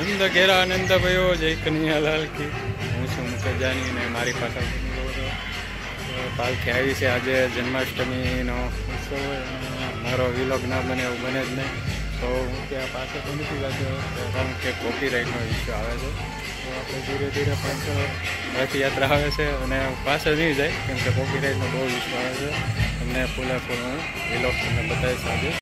નંદ ઘેરા આનંદ ભયો, જય કનૈયાલાલ કી. હું છું મુકેજાની અને મારી પાસે પાલખી આવી છે. આજે જન્માષ્ટમીનો ઉત્સવ મારો વિલોગ ના બને એવું બને જ નહીં. તો હું ત્યાં પાસે તો નથી લાગ્યો કારણ કે કોપીરાઇટનો ઇસ્યુ આવે છે. તો આપણે ધીરે ધીરે પાછો રથયાત્રા આવે છે અને પાસે નહીં જાય, કેમ કે કોપીરાઇટનો બહુ ઇસ્યુ આવે છે. તમને ફૂલે ફૂલ હું વિલોગ તમને બતાવીશ આજે.